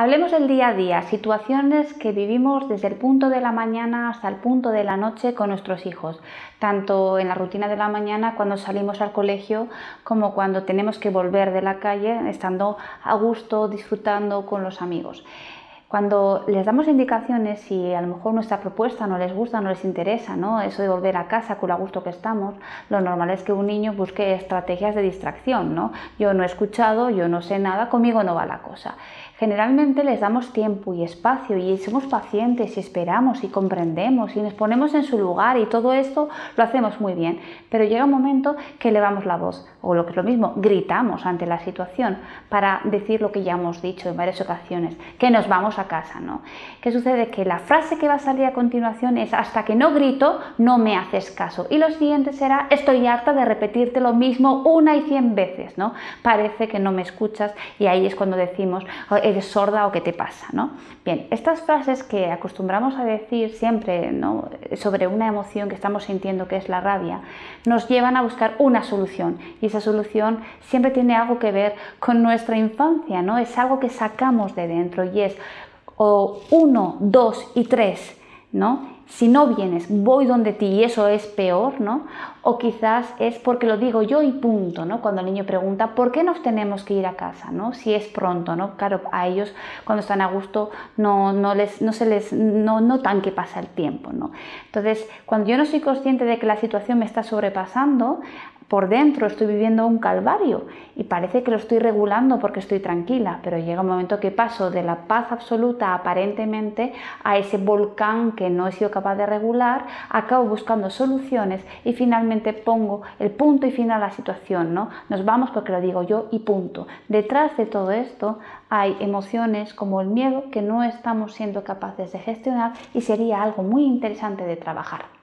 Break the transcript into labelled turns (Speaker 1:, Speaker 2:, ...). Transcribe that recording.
Speaker 1: Hablemos del día a día, situaciones que vivimos desde el punto de la mañana hasta el punto de la noche con nuestros hijos, tanto en la rutina de la mañana cuando salimos al colegio como cuando tenemos que volver de la calle estando a gusto, disfrutando con los amigos. Cuando les damos indicaciones y a lo mejor nuestra propuesta no les gusta, no les interesa, ¿no? eso de volver a casa con lo a gusto que estamos, lo normal es que un niño busque estrategias de distracción. ¿no? Yo no he escuchado, yo no sé nada, conmigo no va la cosa. Generalmente les damos tiempo y espacio y somos pacientes y esperamos y comprendemos y nos ponemos en su lugar y todo esto lo hacemos muy bien. Pero llega un momento que elevamos la voz o lo que es lo mismo, gritamos ante la situación para decir lo que ya hemos dicho en varias ocasiones, que nos vamos casa, ¿no? ¿Qué sucede? Que la frase que va a salir a continuación es hasta que no grito, no me haces caso. Y lo siguiente será estoy harta de repetirte lo mismo una y cien veces, ¿no? Parece que no me escuchas y ahí es cuando decimos eres sorda o qué te pasa, ¿no? Bien, estas frases que acostumbramos a decir siempre ¿no? sobre una emoción que estamos sintiendo que es la rabia, nos llevan a buscar una solución y esa solución siempre tiene algo que ver con nuestra infancia, ¿no? Es algo que sacamos de dentro y es o uno, dos y tres, ¿no? si no vienes, voy donde ti y eso es peor, ¿no? O quizás es porque lo digo yo y punto, ¿no? Cuando el niño pregunta, ¿por qué nos tenemos que ir a casa, ¿no? Si es pronto, ¿no? Claro, a ellos cuando están a gusto no, no, les, no se les no notan que pasa el tiempo, ¿no? Entonces, cuando yo no soy consciente de que la situación me está sobrepasando, por dentro estoy viviendo un calvario y parece que lo estoy regulando porque estoy tranquila, pero llega un momento que paso de la paz absoluta aparentemente a ese volcán que no he sido capaz de regular, acabo buscando soluciones y finalmente pongo el punto y final a la situación, ¿no? Nos vamos porque lo digo yo y punto. Detrás de todo esto hay emociones como el miedo que no estamos siendo capaces de gestionar y sería algo muy interesante de trabajar.